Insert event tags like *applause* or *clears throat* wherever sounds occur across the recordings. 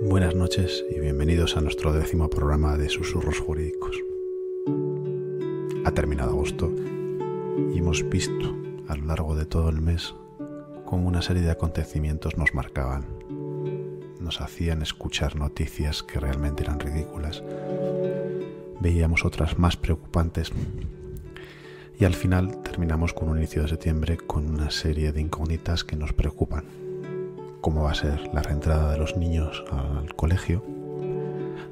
Buenas noches y bienvenidos a nuestro décimo programa de Susurros Jurídicos. Ha terminado agosto y hemos visto a lo largo de todo el mes cómo una serie de acontecimientos nos marcaban, nos hacían escuchar noticias que realmente eran ridículas, veíamos otras más preocupantes y al final terminamos con un inicio de septiembre con una serie de incógnitas que nos preocupan cómo va a ser la reentrada de los niños al colegio,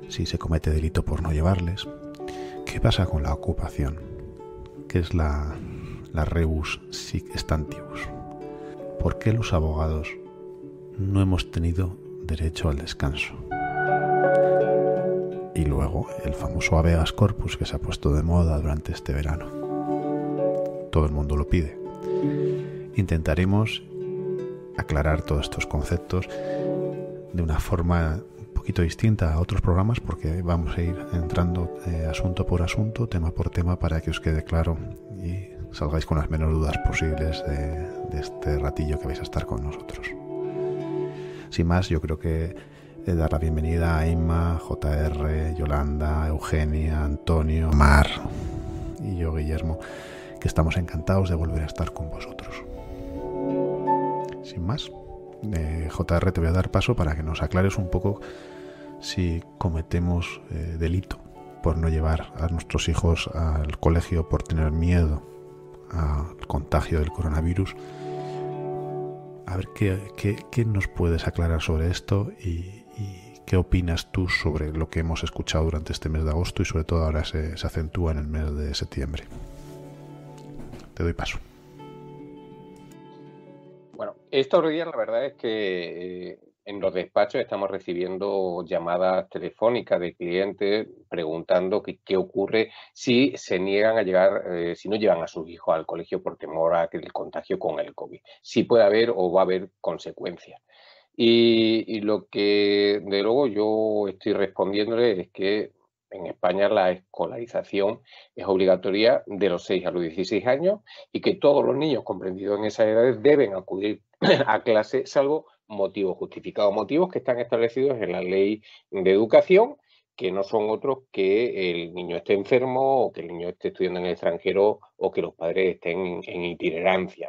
si se comete delito por no llevarles, qué pasa con la ocupación, qué es la, la rebus sic stantibus, por qué los abogados no hemos tenido derecho al descanso. Y luego el famoso habeas corpus que se ha puesto de moda durante este verano. Todo el mundo lo pide. Intentaremos aclarar todos estos conceptos de una forma un poquito distinta a otros programas porque vamos a ir entrando eh, asunto por asunto, tema por tema, para que os quede claro y salgáis con las menores dudas posibles de, este ratillo que vais a estar con nosotros. Sin más, yo creo que eh, dar la bienvenida a Inma, JR, Yolanda, Eugenia, Antonio, Mar y yo, Guillermo, que estamos encantados de volver a estar con vosotros sin más, eh, JR te voy a dar paso para que nos aclares un poco si cometemos eh, delito por no llevar a nuestros hijos al colegio por tener miedo al contagio del coronavirus. A ver qué, nos puedes aclarar sobre esto y, qué opinas tú sobre lo que hemos escuchado durante este mes de agosto y sobre todo ahora se acentúa en el mes de septiembre. Te doy paso. Estos días la verdad es que eh, en los despachos estamos recibiendo llamadas telefónicas de clientes preguntando qué ocurre si se niegan a llegar, eh, si no llevan a sus hijos al colegio por temor a que el contagio con el COVID. Si puede haber o va a haber consecuencias. Y, lo que de luego yo estoy respondiéndole es que en España la escolarización es obligatoria de los 6 a los 16 años y que todos los niños comprendidos en esas edades deben acudir *laughs* a clase, salvo motivos justificados, motivos que están establecidos en la ley de educación, que no son otros que el niño esté enfermo o que el niño esté estudiando en el extranjero o que los padres estén en, itinerancia.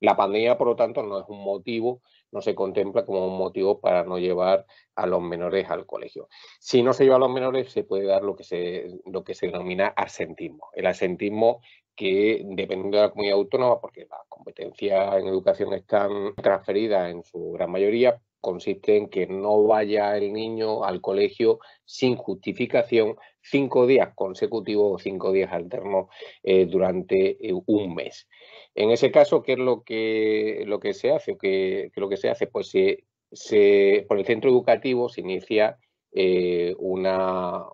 La pandemia, por lo tanto, no es un motivo, no se contempla como un motivo para no llevar a los menores al colegio. Si no se lleva a los menores, se puede dar lo que se, lo que se denomina asentismo. El asentismo que dependiendo de la comunidad autónoma, porque las competencias en educación están transferidas en su gran mayoría, consiste en que no vaya el niño al colegio sin justificación cinco días consecutivos o cinco días alternos eh, durante eh, un mes. En ese caso, ¿qué es lo que, lo que se hace? ¿Qué, lo que se hace? Pues se, por el centro educativo se inicia eh, una,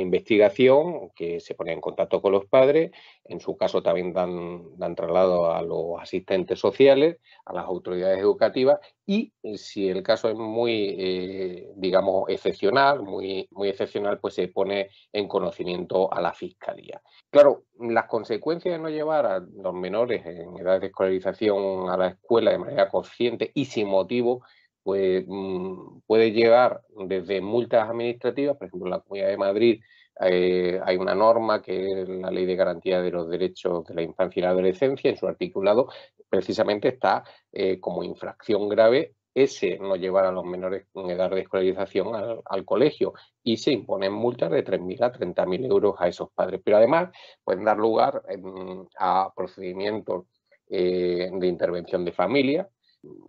investigación que se pone en contacto con los padres, en su caso también dan, dan, traslado a los asistentes sociales, a las autoridades educativas y eh, si el caso es muy, eh, digamos, excepcional, muy, muy excepcional, pues se pone en conocimiento a la Fiscalía. Claro, las consecuencias de no llevar a los menores en edad de escolarización a la escuela de manera consciente y sin motivo pues, mm, puede llegar desde multas administrativas, por ejemplo, en la Comunidad de Madrid eh, hay una norma que es la Ley de Garantía de los Derechos de la Infancia y la Adolescencia, en su articulado precisamente está eh, como infracción grave ese no llevar a los menores en edad de escolarización al, colegio y se imponen multas de 3.000 a 30.000 euros a esos padres. Pero además pueden dar lugar em, a procedimientos eh, de intervención de familia,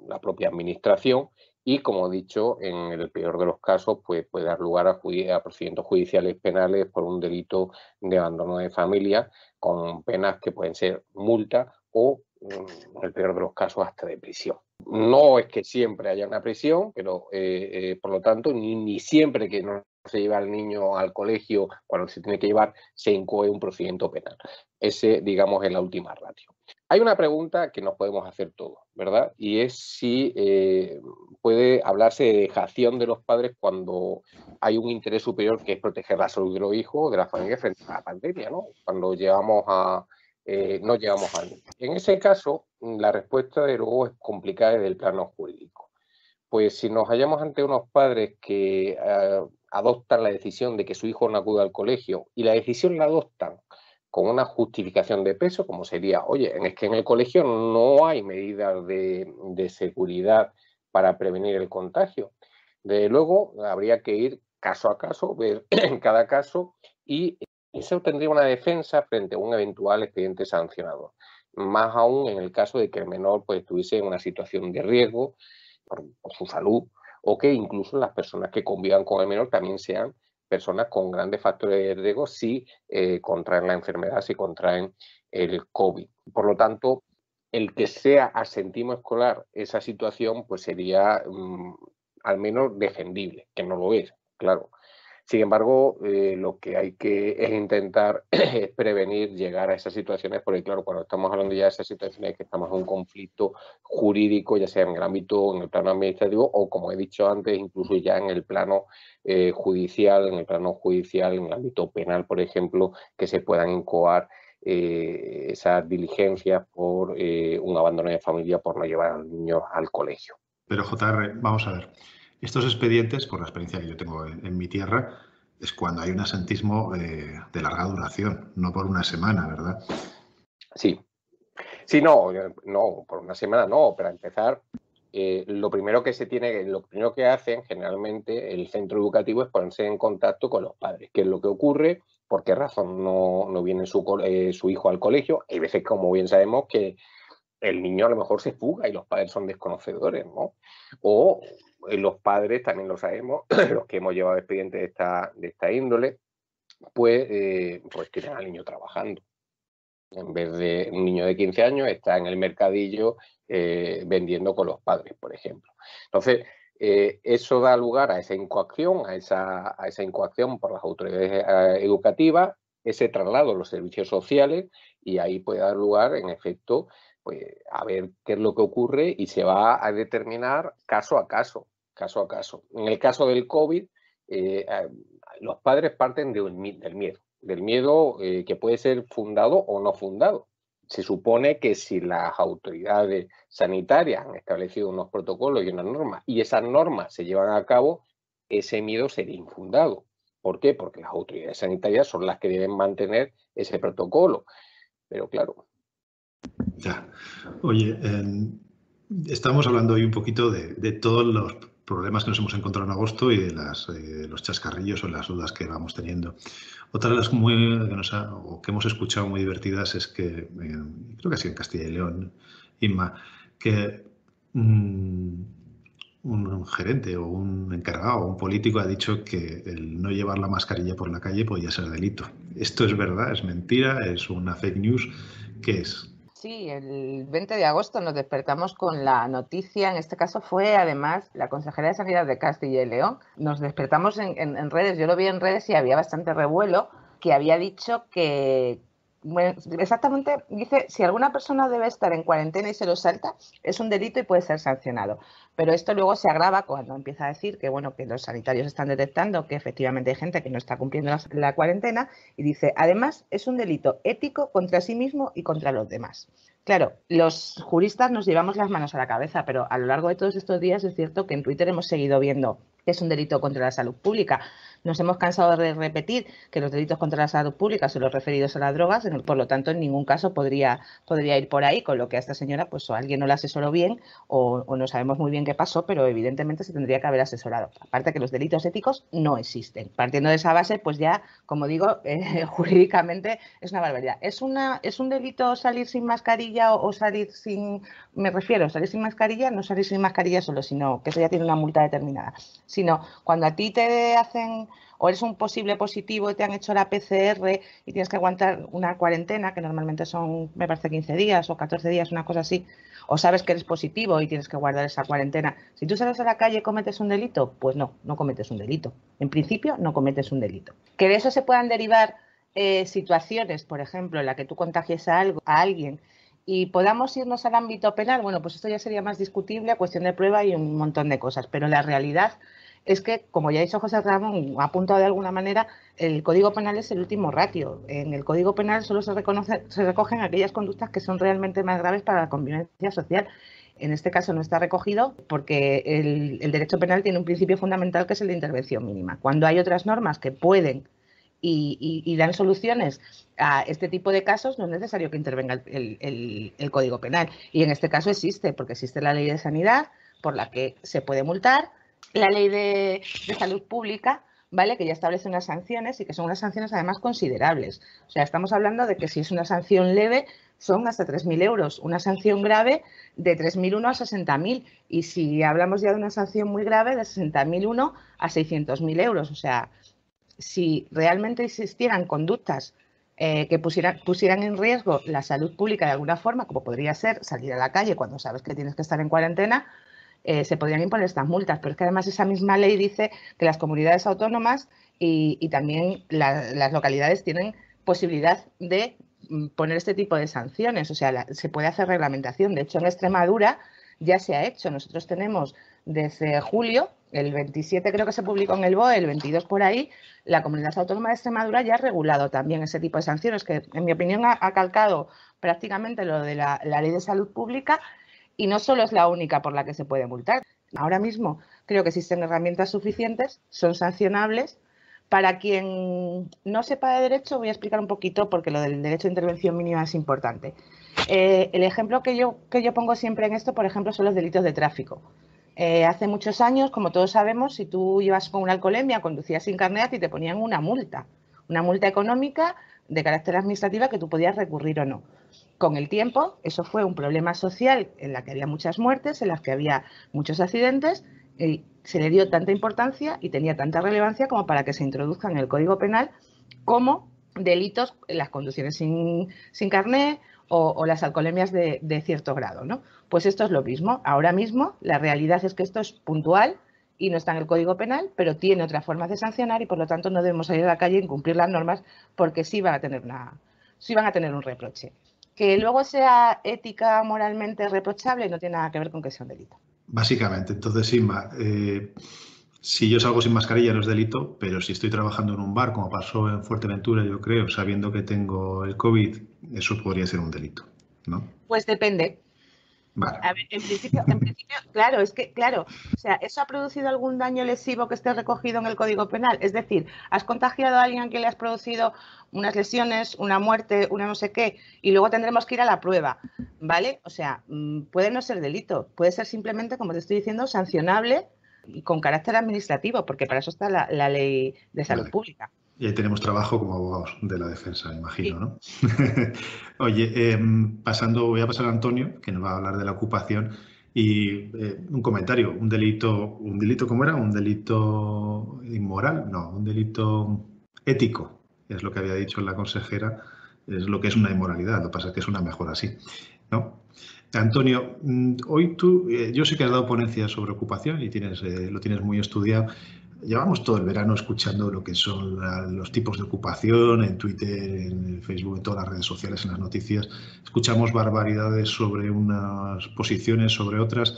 la propia administración y, como he dicho, en el peor de los casos pues, puede dar lugar a, procedimientos judiciales penales por un delito de abandono de familia con penas que pueden ser multa o, mm, en el peor de los casos, hasta de prisión. No es que siempre haya una prisión, pero eh, eh, por lo tanto, ni, ni siempre que no se lleva al niño al colegio cuando se tiene que llevar, se incoe un procedimiento penal. Ese, digamos, es la última ratio. Hay una pregunta que nos podemos hacer todos, ¿verdad? Y es si eh, puede hablarse de dejación de los padres cuando hay un interés superior que es proteger la salud de los hijos, de la familia frente a la pandemia, ¿no? Cuando llevamos a, eh, no llegamos al En ese caso, la respuesta de luego es complicada desde el plano jurídico Pues si nos hallamos ante unos padres que eh, adoptan la decisión de que su hijo no acude al colegio y la decisión la adoptan con una justificación de peso, como sería, oye, es que en el colegio no hay medidas de, seguridad para prevenir el contagio. De luego, habría que ir caso a caso, ver *clears throat* en cada caso y eso tendría una defensa frente a un eventual expediente sancionador. Más aún en el caso de que el menor pues, estuviese en una situación de riesgo por, su salud o que incluso las personas que convivan con el menor también sean personas con grandes factores de riesgo si eh, contraen la enfermedad, si contraen el COVID. Por lo tanto, el que sea asentimo escolar esa situación, pues sería mm, al menos defendible, que no lo es, claro. Sin embargo, eh, lo que hay que es intentar *clears throat* prevenir llegar a esas situaciones, porque claro, cuando estamos hablando ya de esas situaciones que estamos en un conflicto jurídico, ya sea en el ámbito, en el plano administrativo o como he dicho antes, incluso ya en el plano eh, judicial, en el plano judicial, en el ámbito penal, por ejemplo, que se puedan incoar eh, esas diligencias por un abandono de familia por no llevar al niño al colegio. Pero JR, vamos a ver. Estos expedientes, por la experiencia que yo tengo en, mi tierra, es cuando hay un asentismo eh, de larga duración, no por una semana, ¿verdad? Sí. Sí, no, no, por una semana no. Para empezar, eh, lo primero que se tiene, lo primero que hacen generalmente el centro educativo es ponerse en contacto con los padres. ¿Qué es lo que ocurre? ¿Por qué razón no, no viene su, eh, su hijo al colegio? Hay veces, como bien sabemos, que el niño a lo mejor se fuga y los padres son desconocedores, ¿no? O eh, los padres, también lo sabemos, *clears throat* los que hemos llevado expedientes de esta, de esta índole, pues, eh, pues tienen al niño trabajando. En vez de un niño de 15 años, está en el mercadillo eh, vendiendo con los padres, por ejemplo. Entonces, eso da lugar a esa incoacción, a esa, a esa incoacción por las autoridades educativas, ese traslado a los servicios sociales, y ahí puede dar lugar, en efecto, pues a ver qué es lo que ocurre y se va a determinar caso a caso, caso a caso. En el caso del COVID, eh, los padres parten del miedo, del miedo eh, que puede ser fundado o no fundado. Se supone que si las autoridades sanitarias han establecido unos protocolos y unas normas y esas normas se llevan a cabo, ese miedo sería infundado. ¿Por qué? Porque las autoridades sanitarias son las que deben mantener ese protocolo. Pero claro, ya. Oye, estamos hablando hoy un poquito de, todos los problemas que nos hemos encontrado en agosto y de las, eh, los chascarrillos o las dudas que vamos teniendo. Otra de las muy, que, nos o que hemos escuchado muy divertidas es que, eh, creo que ha sido en Castilla y León, Inma, que mm, un gerente o un encargado o un político ha dicho que el no llevar la mascarilla por la calle podía ser delito. ¿Esto es verdad? ¿Es mentira? ¿Es una fake news? ¿Qué es? Sí, el 20 de agosto nos despertamos con la noticia, en este caso fue además la consejera de Sanidad de Castilla y León. Nos despertamos en, redes, yo lo vi en redes y había bastante revuelo, que había dicho que, exactamente dice, si alguna persona debe estar en cuarentena y se lo salta, es un delito y puede ser sancionado. Pero esto luego se agrava cuando empieza a decir que, bueno, que los sanitarios están detectando que efectivamente hay gente que no está cumpliendo la, cuarentena y dice, además, es un delito ético contra sí mismo y contra los demás. Claro, los juristas nos llevamos las manos a la cabeza, pero a lo largo de todos estos días es cierto que en Twitter hemos seguido viendo que es un delito contra la salud pública. Nos hemos cansado de repetir que los delitos contra la salud pública son los referidos a las drogas, por lo tanto, en ningún caso podría, ir por ahí, con lo que a esta señora, pues o alguien no la asesoró bien o, no sabemos muy bien qué pasó, pero evidentemente se tendría que haber asesorado. Aparte que los delitos éticos no existen. Partiendo de esa base, pues ya, como digo, *laughs* eh, jurídicamente es una barbaridad. ¿Es, una, ¿Es un delito salir sin mascarilla o, salir sin, me refiero, salir sin mascarilla, no salir sin mascarilla solo, sino que eso ya tiene una multa determinada, sino cuando a ti te hacen o eres un posible positivo y te han hecho la PCR y tienes que aguantar una cuarentena, que normalmente son, me parece, 15 días o 14 días, una cosa así, o sabes que eres positivo y tienes que guardar esa cuarentena. Si tú sales a la calle y cometes un delito, pues no, no cometes un delito. En principio, no cometes un delito. Que de eso se puedan derivar eh, situaciones, por ejemplo, en la que tú contagies a, algo, a alguien y podamos irnos al ámbito penal, bueno, pues esto ya sería más discutible, cuestión de prueba y un montón de cosas. Pero la realidad es que, como ya dicho José Ramón, ha apuntado de alguna manera, el Código Penal es el último ratio. En el Código Penal solo se recogen aquellas conductas que son realmente más graves para la convivencia social. En este caso no está recogido porque el, derecho penal tiene un principio fundamental que es el de intervención mínima. Cuando hay otras normas que pueden y, dan soluciones a este tipo de casos, no es necesario que intervenga el, Código Penal. Y en este caso existe, porque existe la ley de sanidad por la que se puede multar, la ley de, salud pública ¿vale? Que ya establece unas sanciones y que son unas sanciones además considerables. O sea, estamos hablando de que si es una sanción leve son hasta 3.000 euros, una sanción grave de 3.001 a 60.000 y si hablamos ya de una sanción muy grave de 60.001 a 600.000 euros. O sea, si realmente existieran conductas eh, que pusieran en riesgo la salud pública de alguna forma, como podría ser salir a la calle cuando sabes que tienes que estar en cuarentena, eh, se podrían imponer estas multas. Pero es que además esa misma ley dice que las comunidades autónomas y, también las localidades tienen posibilidad de mm, poner este tipo de sanciones. O sea, se puede hacer reglamentación. De hecho, en Extremadura ya se ha hecho. Nosotros tenemos desde julio, el 27 creo que se publicó en el BOE, el 22 por ahí, la Comunidad Autónoma de Extremadura ya ha regulado también ese tipo de sanciones, que en mi opinión ha, calcado prácticamente lo de la Ley de Salud Pública y no solo es la única por la que se puede multar. Ahora mismo creo que existen herramientas suficientes, son sancionables. Para quien no sepa de derecho, voy a explicar un poquito porque lo del derecho de intervención mínima es importante. Eh, el ejemplo que yo, que yo pongo siempre en esto, por ejemplo, son los delitos de tráfico. Eh, hace muchos años, como todos sabemos, si tú ibas con una alcoholemia, conducías sin carnet y te ponían una multa, una multa económica de carácter administrativa que tú podías recurrir o no. Con el tiempo, eso fue un problema social en la que había muchas muertes, en las que había muchos accidentes, y se le dio tanta importancia y tenía tanta relevancia como para que se introduzca en el Código Penal como delitos las conducciones sin, carné o, las alcoholemias de, cierto grado. ¿no? Pues esto es lo mismo. Ahora mismo la realidad es que esto es puntual y no está en el Código Penal, pero tiene otra forma de sancionar y por lo tanto no debemos salir a la calle e incumplir las normas porque sí van a tener, una, sí van a tener un reproche. Que luego sea ética, moralmente reprochable, no tiene nada que ver con que sea un delito. Básicamente, entonces, Inma, eh, si yo salgo sin mascarilla no es delito, pero si estoy trabajando en un bar, como pasó en Fuerteventura, yo creo, sabiendo que tengo el COVID, eso podría ser un delito, ¿no? Pues depende en, principio, claro, es que, claro, o sea, ¿eso ha producido algún daño lesivo que esté recogido en el Código Penal? Es decir, ¿has contagiado a alguien que le has producido unas lesiones, una muerte, una no sé qué, y luego tendremos que ir a la prueba, ¿vale? O sea, mm, puede no ser delito, puede ser simplemente, como te estoy diciendo, sancionable y con carácter administrativo, porque para eso está la, ley de salud pública. Y ahí tenemos trabajo como abogados de la defensa, imagino, ¿no? *laughs* Oye, em, pasando, voy a pasar a Antonio, que nos va a hablar de la ocupación. Y eh, un comentario, un delito, ¿un delito cómo era? ¿Un delito inmoral? No, un delito ético, es lo que había dicho la consejera, es lo que es una inmoralidad, lo que pasa es que es una mejor así, ¿no? Antonio, mm, hoy tú, eh, yo sé que has dado ponencias sobre ocupación y tienes, eh, lo tienes muy estudiado. Llevamos todo el verano escuchando lo que son los tipos de ocupación en Twitter, en Facebook, en todas las redes sociales, en las noticias. Escuchamos barbaridades sobre unas posiciones, sobre otras.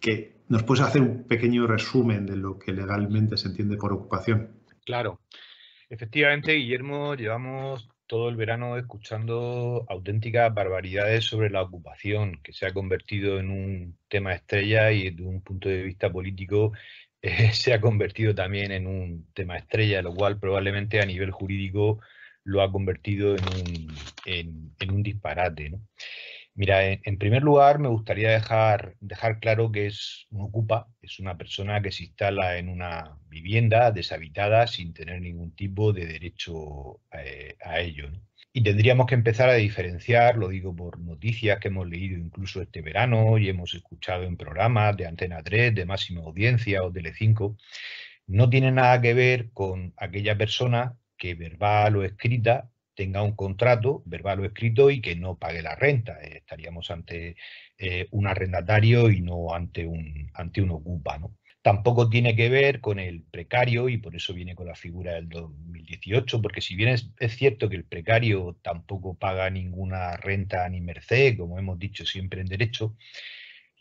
que ¿Nos puedes hacer un pequeño resumen de lo que legalmente se entiende por ocupación? Claro. Efectivamente, Guillermo, llevamos todo el verano escuchando auténticas barbaridades sobre la ocupación, que se ha convertido en un tema estrella y desde un punto de vista político eh, *laughs* se ha convertido también en un tema estrella, lo cual probablemente a nivel jurídico lo ha convertido en un, en, un disparate. Mira, en, primer lugar me gustaría dejar, dejar claro que es un ocupa, es una persona que se instala en una vivienda deshabitada sin tener ningún tipo de derecho eh, a ello. Y tendríamos que empezar a diferenciar, lo digo por noticias que hemos leído incluso este verano y hemos escuchado en programas de Antena 3, de máxima audiencia o Telecinco, no tiene nada que ver con aquella persona que verbal o escrita tenga un contrato verbal o escrito y que no pague la renta. Estaríamos ante eh, un arrendatario y no ante un, ante un ocupa. ¿no? Tampoco tiene que ver con el precario y por eso viene con la figura del 2018, porque si bien es, cierto que el precario tampoco paga ninguna renta ni merced, como hemos dicho siempre en derecho,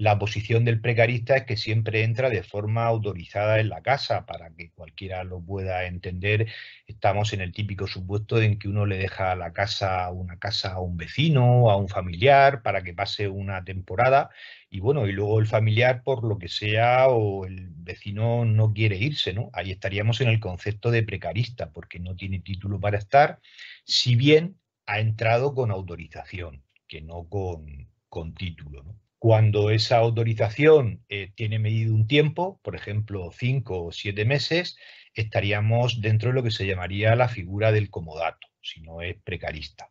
la posición del precarista es que siempre entra de forma autorizada en la casa para que cualquier cualquiera lo pueda entender, estamos en el típico supuesto en que uno le deja la casa, una casa a un vecino, a un familiar, para que pase una temporada, y bueno, y luego el familiar, por lo que sea, o el vecino no quiere irse, ¿no? Ahí estaríamos en el concepto de precarista, porque no tiene título para estar, si bien ha entrado con autorización, que no con, con título, ¿no? Cuando esa autorización eh, tiene medido un tiempo, por ejemplo, cinco o siete meses, estaríamos dentro de lo que se llamaría la figura del comodato, si no es precarista.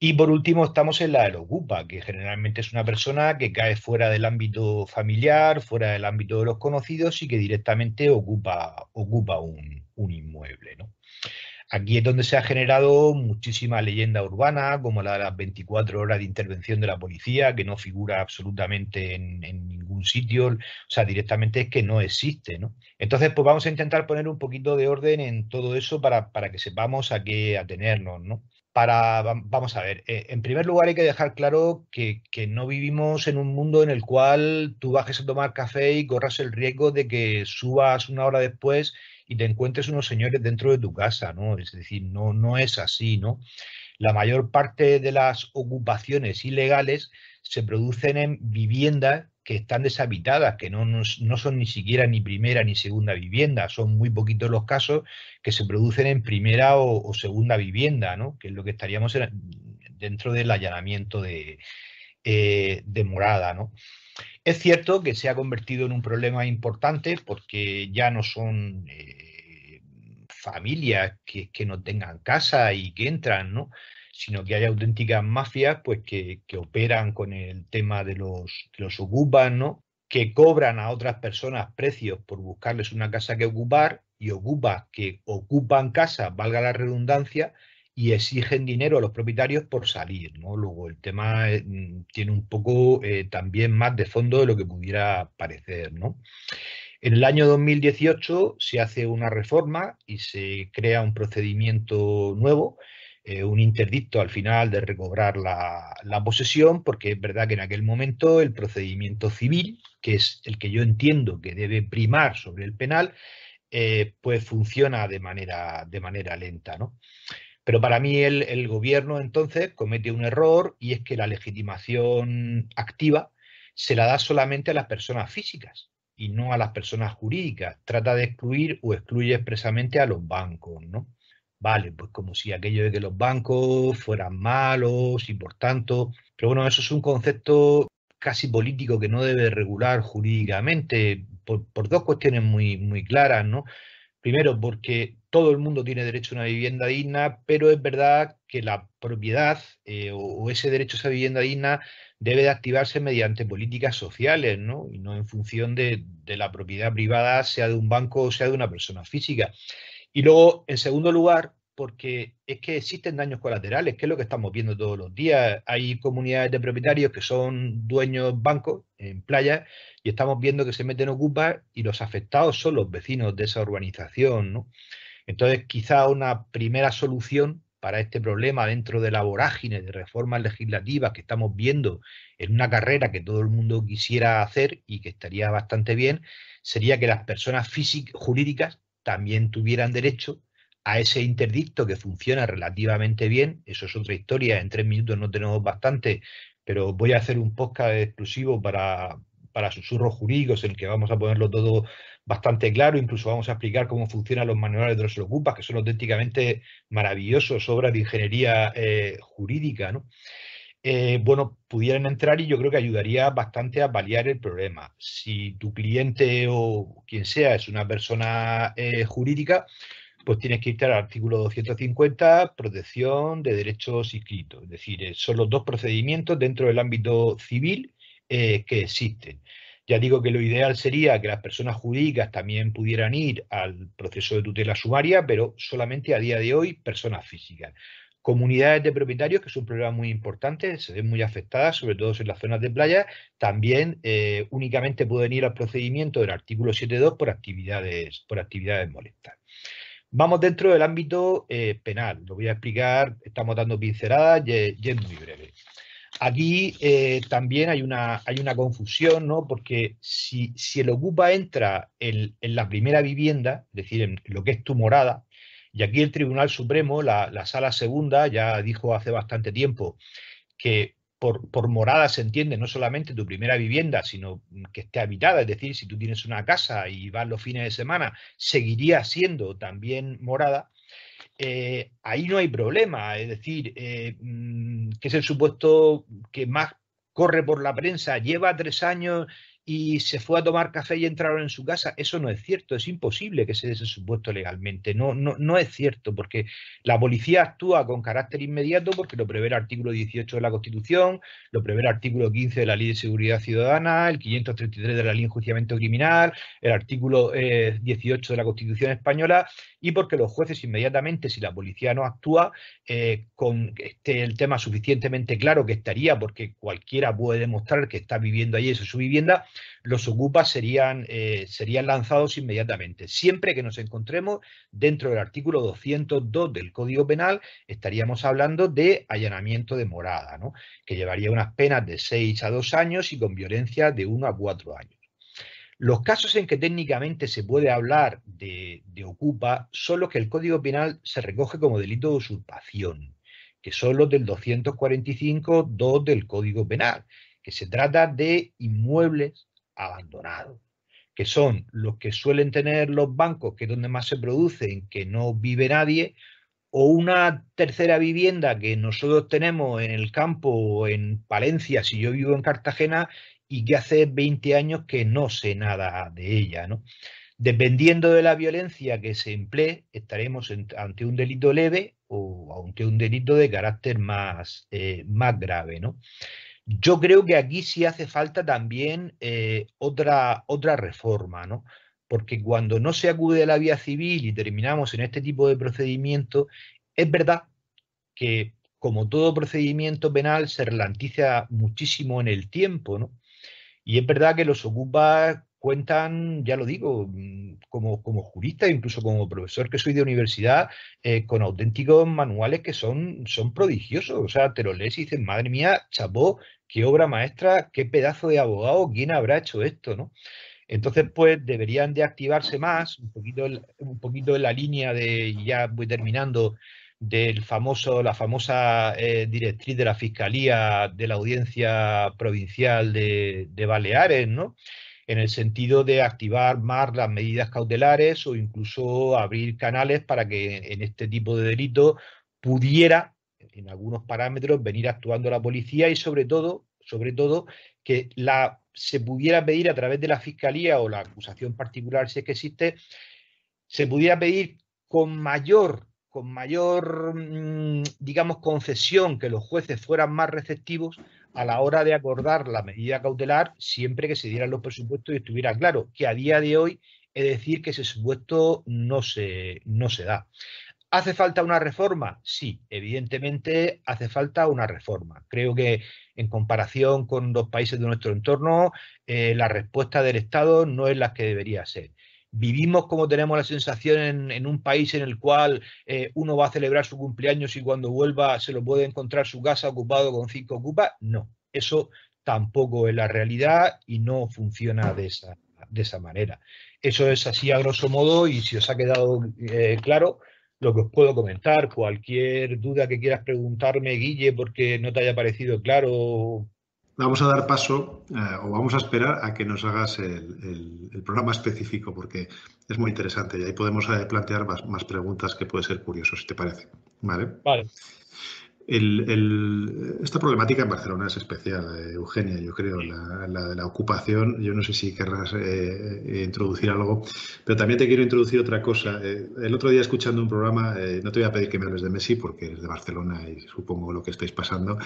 Y por último, estamos en la del ocupa, que generalmente es una persona que cae fuera del ámbito familiar, fuera del ámbito de los conocidos y que directamente ocupa, ocupa un, un inmueble. ¿no? Aquí es donde se ha generado muchísima leyenda urbana, como la de las 24 horas de intervención de la policía, que no figura absolutamente en, ningún sitio, o sea, directamente es que no existe, ¿no? Entonces, pues vamos a intentar poner un poquito de orden en todo eso para, para que sepamos a qué atenernos, ¿no? Para, vamos a ver, eh, en primer lugar hay que dejar claro que, que, no vivimos en un mundo en el cual tú bajes a tomar café y corras el riesgo de que subas una hora después y te encuentres unos señores dentro de tu casa, ¿no? Es decir, no, no es así, ¿no? La mayor parte de las ocupaciones ilegales se producen en viviendas que están deshabitadas, que no, no, son ni siquiera ni primera ni segunda vivienda, son muy poquitos los casos que se producen en primera o, segunda vivienda, ¿no? que es lo que estaríamos dentro del allanamiento de, eh, de morada. ¿no? Es cierto que se ha convertido en un problema importante porque ya no son eh, familias que, no tengan casa y que entran, ¿no? sino que hay auténticas mafias pues, que, operan con el tema de los, que los ocupan, ¿no? que cobran a otras personas precios por buscarles una casa que ocupar y ocupas que ocupan casa, valga la redundancia, y exigen dinero a los propietarios por salir. ¿no? Luego el tema eh, tiene un poco eh, también más de fondo de lo que pudiera parecer. ¿no? En el año 2018 se hace una reforma y se crea un procedimiento nuevo, eh, un interdicto al final de recobrar la, posesión, porque es verdad que en aquel momento el procedimiento civil, que es el que yo entiendo que debe primar sobre el penal, pues funciona de manera, de manera lenta. ¿no? Pero para mí el, gobierno entonces comete un error y es que la legitimación activa se la da solamente a las personas físicas y no a las personas jurídicas. Trata de excluir o excluye expresamente a los bancos, ¿no? Vale, pues como si aquello de que los bancos fueran malos y por tanto, pero bueno, eso es un concepto casi político que no debe regular jurídicamente por, por dos cuestiones muy, muy claras, ¿no? Primero, porque todo el mundo tiene derecho a una vivienda digna, pero es verdad que la propiedad eh, o, ese derecho a esa vivienda digna debe de activarse mediante políticas sociales, ¿no? Y no en función de, la propiedad privada, sea de un banco o sea de una persona física. Y luego, en segundo lugar, porque es que existen daños colaterales, que es lo que estamos viendo todos los días. Hay comunidades de propietarios que son dueños bancos en playas y estamos viendo que se meten ocupas y los afectados son los vecinos de esa urbanización. ¿no? Entonces, quizá una primera solución para este problema dentro de la vorágine de reformas legislativas que estamos viendo en una carrera que todo el mundo quisiera hacer y que estaría bastante bien, sería que las personas físicas, jurídicas también tuvieran derecho a ese interdicto que funciona relativamente bien. Eso es otra historia. En tres minutos no tenemos bastante, pero voy a hacer un podcast exclusivo para, para susurros jurídicos en el que vamos a ponerlo todo bastante claro. Incluso vamos a explicar cómo funcionan los manuales de los ocupas, que son auténticamente maravillosos, obras de ingeniería eh, jurídica. ¿no? Eh, bueno, pudieran entrar y yo creo que ayudaría bastante a paliar el problema. Si tu cliente o quien sea es una persona eh, jurídica, pues tienes que irte al artículo 250, protección de derechos inscritos. Es decir, son los dos procedimientos dentro del ámbito civil eh, que existen. Ya digo que lo ideal sería que las personas jurídicas también pudieran ir al proceso de tutela sumaria, pero solamente a día de hoy personas físicas. Comunidades de propietarios, que es un problema muy importante, se ven muy afectadas, sobre todo en las zonas de playa, también eh, únicamente pueden ir al procedimiento del artículo 7.2 por actividades, por actividades molestas. Vamos dentro del ámbito eh, penal. Lo voy a explicar, estamos dando pinceladas y, es muy breve. Aquí eh, también hay una, hay una confusión, ¿no? Porque si, si el ocupa entra en, la primera vivienda, es decir, en lo que es tu morada, y aquí el Tribunal Supremo, la, la sala segunda, ya dijo hace bastante tiempo que por, por, morada se entiende no solamente tu primera vivienda, sino que esté habitada, es decir, si tú tienes una casa y vas los fines de semana, seguiría siendo también morada. Eh, ahí no hay problema. Es decir, eh, mm, que es el supuesto que más corre por la prensa, lleva tres años y se fue a tomar café y entraron en su casa. Eso no es cierto, es imposible que se dé ese supuesto legalmente. No, no, no es cierto, porque la policía actúa con carácter inmediato porque lo prevé el artículo 18 de la Constitución, lo prevé el artículo 15 de la Ley de Seguridad Ciudadana, el 533 de la Ley de Enjuiciamiento Criminal, el artículo 18 eh, de la Constitución Española, y porque los jueces inmediatamente, si la policía no actúa, eh, con este, el tema suficientemente claro que estaría, porque cualquiera puede demostrar que está viviendo ahí, eso es su vivienda, los ocupas serían, eh, serían lanzados inmediatamente. Siempre que nos encontremos dentro del artículo 202 del Código Penal, estaríamos hablando de allanamiento de morada, que llevaría unas penas de 6 a 2 años y con violencia de 1 a 4 años. Los casos en que técnicamente se puede hablar de, de, ocupa son los que el Código Penal se recoge como delito de usurpación, que son los del 245.2 del Código Penal, que se trata de inmuebles abandonados, que son los que suelen tener los bancos, que es donde más se producen, que no vive nadie, o una tercera vivienda que nosotros tenemos en el campo o en Palencia, si yo vivo en Cartagena, y que hace 20 años que no sé nada de ella, ¿no? Dependiendo de la violencia que se emplee, estaremos ante un delito leve o ante un delito de carácter más, eh, más grave, ¿no? Yo creo que aquí sí hace falta también eh, otra, otra reforma, ¿no? Porque cuando no se acude a la vía civil y terminamos en este tipo de procedimiento, es verdad que como todo procedimiento penal se ralentiza muchísimo en el tiempo, ¿no? Y es verdad que los ocupas cuentan, ya lo digo, mm, como, como jurista, incluso como profesor que soy de universidad, eh, con auténticos manuales que son, son prodigiosos. O sea, te lo lees y dices, madre mía, chapó, qué obra maestra, qué pedazo de abogado, quién habrá hecho esto, ¿no? Entonces, pues deberían de activarse más, un poquito, un poquito en la línea de, ya voy terminando, del famoso, la famosa eh, directriz de la Fiscalía de la Audiencia Provincial de, de, Baleares, ¿no? En el sentido de activar más las medidas cautelares o incluso abrir canales para que en este tipo de delitos pudiera en algunos parámetros venir actuando la policía y sobre todo, sobre todo que la, se pudiera pedir a través de la fiscalía o la acusación particular, si es que existe, se pudiera pedir con mayor, con mayor, mm, digamos, concesión, que los jueces fueran más receptivos a la hora de acordar la medida cautelar, siempre que se dieran los presupuestos y estuviera claro que a día de hoy es decir que ese supuesto no se, no se da. ¿Hace falta una reforma? Sí, evidentemente hace falta una reforma. Creo que en comparación con los países de nuestro entorno, eh, la respuesta del Estado no es la que debería ser. Vivimos como tenemos la sensación en, un país en el cual eh, uno va a celebrar su cumpleaños y cuando vuelva se lo puede encontrar su casa ocupado con cinco ocupas. No, eso tampoco es la realidad y no funciona de esa, de esa manera. Eso es así a grosso modo y si os ha quedado eh, claro, lo que os puedo comentar. Cualquier duda que quieras preguntarme, Guille, porque no te haya parecido claro. Vamos a dar paso eh, o vamos a esperar a que nos hagas el, programa específico porque es muy interesante y ahí podemos eh, plantear más, más, preguntas que puede ser curioso, si te parece. Vale. Vale esta problemática en Barcelona es especial, eh, Eugenia, yo creo, la, de la ocupación. Yo no sé si querrás eh, introducir algo, pero también te quiero introducir otra cosa. el otro día escuchando un programa, no te voy a pedir que me hables de Messi porque eres de Barcelona y supongo lo que estáis pasando,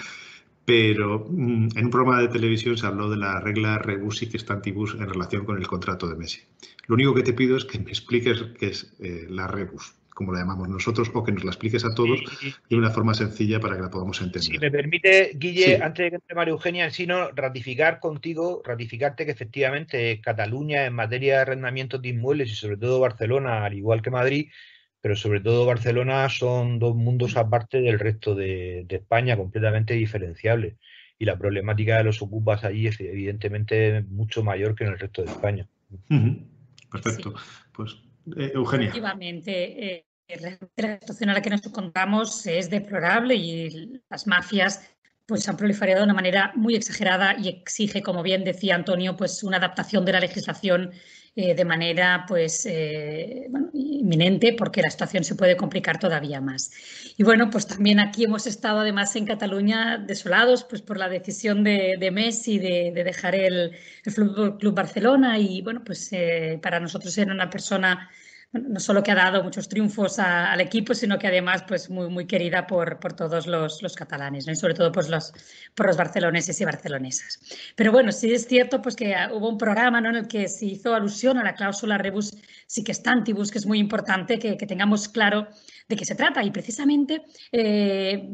pero mm, en un programa de televisión se habló de la regla rebus y stantibus en relación con el contrato de Messi. Lo único que te pido es que me expliques qué es la rebus como la llamamos nosotros, o que nos la expliques a todos de una forma sencilla para que la podamos entender. Si me permite, Guille, antes de que entre María Eugenia, sino ratificar contigo, ratificarte que efectivamente Cataluña en materia de arrendamientos de inmuebles y sobre todo Barcelona, al igual que Madrid, pero sobre todo Barcelona son dos mundos aparte del resto de, España, completamente diferenciables. y la problemática de los ocupas allí es evidentemente mucho mayor que en el resto de España. Perfecto. Pues, eh, Eugenia. Efectivamente, eh, la situación a la que nos encontramos es deplorable y las mafias pues han proliferado de una manera muy exagerada y exige, como bien decía Antonio, pues una adaptación de la legislación eh, de manera pues eh, inminente porque la situación se puede complicar todavía más. Y bueno, pues también aquí hemos estado además en Cataluña desolados pues por la decisión de, Messi de, dejar el, el Club Barcelona y bueno, pues eh, para nosotros era una persona no solo que ha dado muchos triunfos al equipo, sino que además pues muy, muy querida por, por todos los, los catalanes, ¿no? y sobre todo pues, los, por los barceloneses y barcelonesas. Pero bueno, sí es cierto pues, que hubo un programa ¿no? en el que se hizo alusión a la cláusula rebus sic que es muy importante que, que tengamos claro de qué se trata. Y precisamente eh,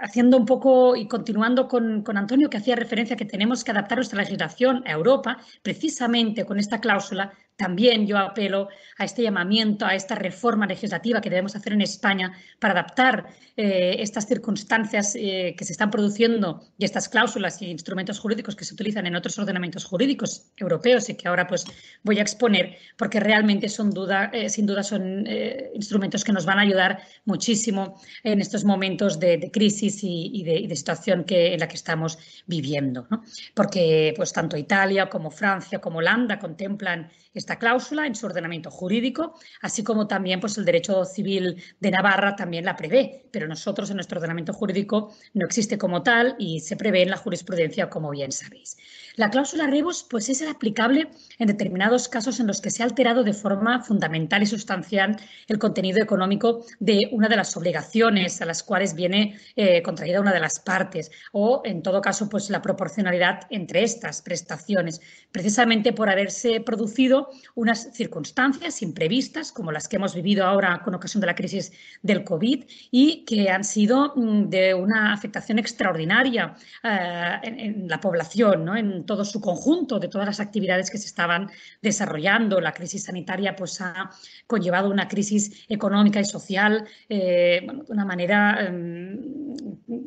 haciendo un poco y continuando con, con, Antonio, que hacía referencia a que tenemos que adaptar nuestra legislación a Europa, precisamente con esta cláusula también yo apelo a este llamamiento, a esta reforma legislativa que debemos hacer en España para adaptar eh, estas circunstancias eh, que se están produciendo y estas cláusulas y instrumentos jurídicos que se utilizan en otros ordenamientos jurídicos europeos y que ahora pues voy a exponer porque realmente son duda, eh, sin duda son instrumentos que nos van a ayudar muchísimo en estos momentos de, crisis y, de, situación que, en la que estamos viviendo. Porque pues tanto Italia como Francia como Holanda contemplan esta cláusula en su ordenamiento jurídico, así como también pues, el derecho civil de Navarra también la prevé, pero nosotros en nuestro ordenamiento jurídico no existe como tal y se prevé en la jurisprudencia, como bien sabéis. La cláusula rebus pues, es aplicable en determinados casos en los que se ha alterado de forma fundamental y sustancial el contenido económico de una de las obligaciones a las cuales viene eh, contraída una de las partes o, en todo caso, pues, la proporcionalidad entre estas prestaciones, precisamente por haberse producido unas circunstancias imprevistas como las que hemos vivido ahora con ocasión de la crisis del COVID y que han sido mm, de una afectación extraordinaria eh, en, la población, ¿no? en todo su conjunto, de todas las actividades que se estaban desarrollando. La crisis sanitaria pues, ha conllevado una crisis económica y social eh, de una manera em,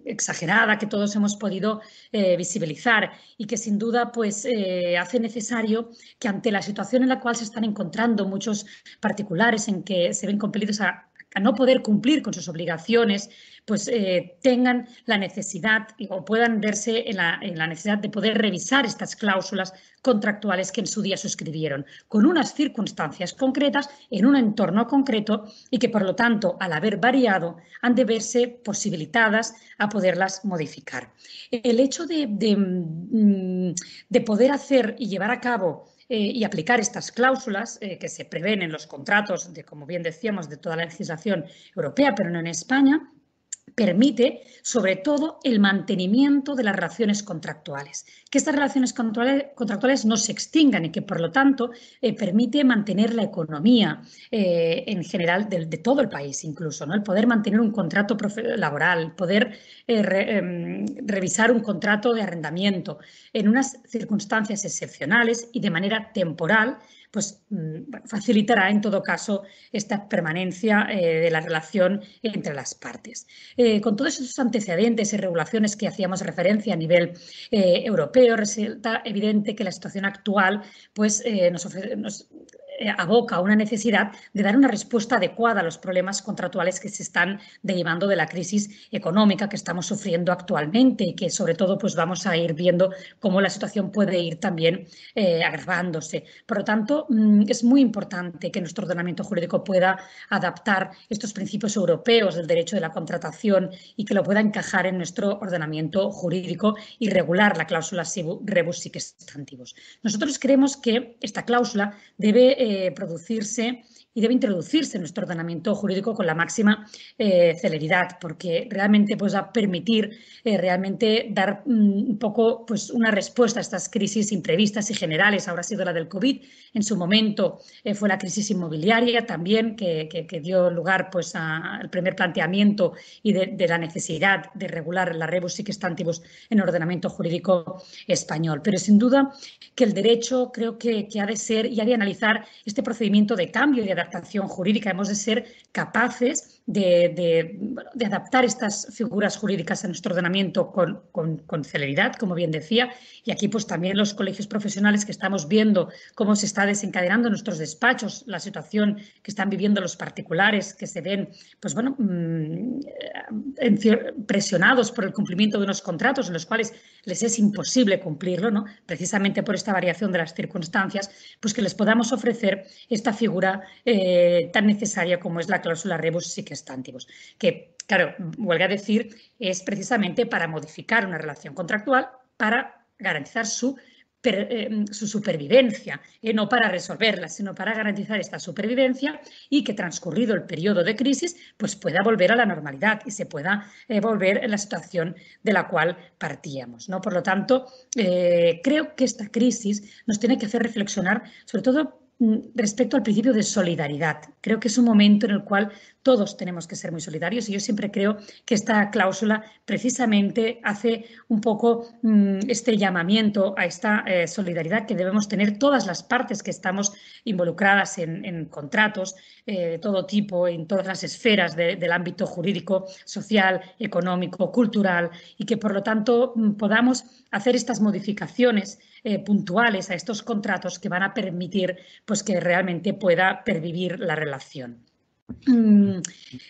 exagerada que todos hemos podido eh, visibilizar y que sin duda pues, eh, hace necesario que ante la situación en la cual se están encontrando muchos particulares en que se ven compelidos a a no poder cumplir con sus obligaciones, pues eh, tengan la necesidad o puedan verse en la, necesidad de poder revisar estas cláusulas contractuales que en su día suscribieron, con unas circunstancias concretas, en un entorno concreto y que, por lo tanto, al haber variado, han de verse posibilitadas a poderlas modificar. El hecho de, de, mm, de poder hacer y llevar a cabo eh, y aplicar estas cláusulas eh, que se prevén en los contratos, de, como bien decíamos, de toda la legislación europea, pero no en España, permite, sobre todo, el mantenimiento de las relaciones contractuales, que estas relaciones contractuales no se extingan y que, por lo tanto, eh, permite mantener la economía eh, en general de, todo el país, incluso, ¿no? el poder mantener un contrato laboral, poder eh, em, revisar un contrato de arrendamiento en unas circunstancias excepcionales y de manera temporal pues mm, facilitará en todo caso esta permanencia eh, de la relación entre las partes. Eh, con todos esos antecedentes y regulaciones que hacíamos referencia a nivel eh, europeo, resulta evidente que la situación actual pues, nos, ofrece, nos aboca a una necesidad de dar una respuesta adecuada a los problemas contractuales que se están derivando de la crisis económica que estamos sufriendo actualmente y que sobre todo pues vamos a ir viendo cómo la situación puede ir también eh, agravándose. Por lo tanto, mm, es muy importante que nuestro ordenamiento jurídico pueda adaptar estos principios europeos del derecho de la contratación y que lo pueda encajar en nuestro ordenamiento jurídico y regular la cláusula rebus sic stantibus. Nosotros creemos que esta cláusula debe eh, producirse y debe introducirse en nuestro ordenamiento jurídico con la máxima eh, celeridad, porque realmente pues, va a permitir eh, realmente dar mm, un poco pues, una respuesta a estas crisis imprevistas y generales. Ahora ha sido la del COVID, en su momento eh, fue la crisis inmobiliaria también, que, que, dio lugar pues, al primer planteamiento y de, la necesidad de regular la rebus sic stantibus en el ordenamiento jurídico español. Pero sin duda que el derecho creo que, que ha de ser y ha de analizar este procedimiento de cambio y de adaptación jurídica, hemos de ser capaces de, adaptar estas figuras jurídicas a nuestro ordenamiento con, con, celeridad, como bien decía, y aquí pues también los colegios profesionales que estamos viendo cómo se está desencadenando en nuestros despachos, la situación que están viviendo los particulares, que se ven pues bueno, mm, presionados por el cumplimiento de unos contratos en los cuales les es imposible cumplirlo, ¿no? precisamente por esta variación de las circunstancias, pues que les podamos ofrecer esta figura eh, tan necesaria como es la cláusula rebus sic que, claro, vuelvo a decir, es precisamente para modificar una relación contractual para garantizar su eh, su supervivencia, eh, no para resolverla, sino para garantizar esta supervivencia y que transcurrido el periodo de crisis, pues pueda volver a la normalidad y se pueda eh, volver en la situación de la cual partíamos. ¿no? Por lo tanto, creo que esta crisis nos tiene que hacer reflexionar sobre todo Mm, respecto al principio de solidaridad. Creo que es un momento en el cual todos tenemos que ser muy solidarios y yo siempre creo que esta cláusula precisamente hace un poco mm, este llamamiento a esta eh, solidaridad que debemos tener todas las partes que estamos involucradas en, contratos eh, de todo tipo, en todas las esferas del ámbito jurídico, social, económico, cultural y que por lo tanto mm, podamos hacer estas modificaciones eh, puntuales a estos contratos que van a permitir pues, que realmente pueda pervivir la relación. Mm,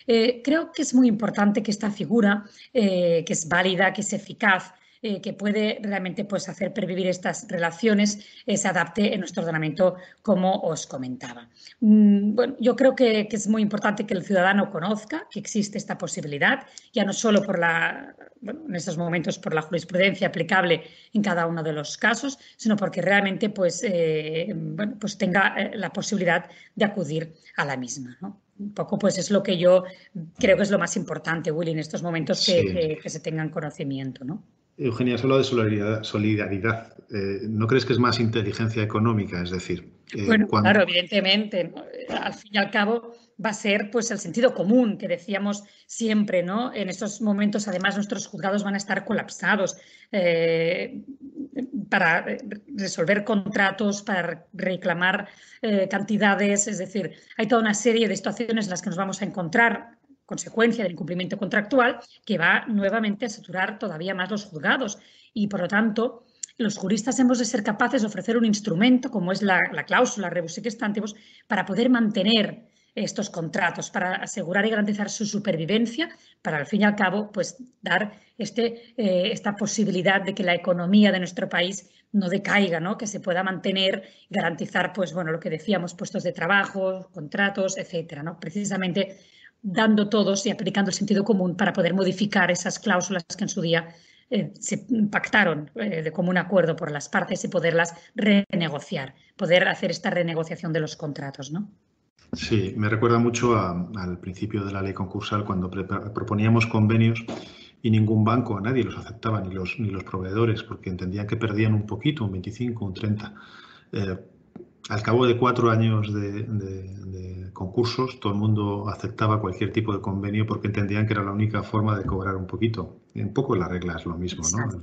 eh, creo que es muy importante que esta figura, eh, que es válida, que es eficaz, eh, que puede realmente pues, hacer pervivir estas relaciones se adapte en nuestro ordenamiento, como os comentaba. Mm, bueno, yo creo que, es muy importante que el ciudadano conozca que existe esta posibilidad, ya no solo por la, en estos momentos por la jurisprudencia aplicable en cada uno de los casos, sino porque realmente pues, bueno, pues tenga la posibilidad de acudir a la misma. Un poco pues es lo que yo creo que es lo más importante, Willy, en estos momentos que, que se tengan conocimiento, ¿no? Eugenia, has hablado de solidaridad. solidaridad. Eh, ¿No crees que es más inteligencia económica? Es decir, eh, bueno, claro, evidentemente. Al fin y al cabo va a ser pues el sentido común que decíamos siempre, ¿no? En estos momentos, además, nuestros juzgados van a estar colapsados eh, para resolver contratos, para reclamar cantidades. Es decir, hay toda una serie de situaciones en las que nos vamos a encontrar consecuencia del incumplimiento contractual que va nuevamente a saturar todavía más los juzgados y, por lo tanto, los juristas hemos de ser capaces de ofrecer un instrumento como es la, cláusula rebus sic para poder mantener estos contratos, para asegurar y garantizar su supervivencia, para al fin y al cabo pues dar este, eh, esta posibilidad de que la economía de nuestro país no decaiga, ¿no? que se pueda mantener, garantizar pues bueno lo que decíamos, puestos de trabajo, contratos, etcétera, ¿no? Precisamente dando todos y aplicando el sentido común para poder modificar esas cláusulas que en su día eh, se pactaron eh, de común acuerdo por las partes y poderlas renegociar, poder hacer esta renegociación de los contratos, ¿no? Sí, me recuerda mucho al principio de la ley concursal cuando proponíamos convenios y ningún banco, a nadie los aceptaba, ni los, ni los proveedores, porque entendían que perdían un poquito, un 25, un 30 al cabo de cuatro años de, concursos, todo el mundo aceptaba cualquier tipo de convenio porque entendían que era la única forma de cobrar un poquito. Un poco la regla es lo mismo, ¿no?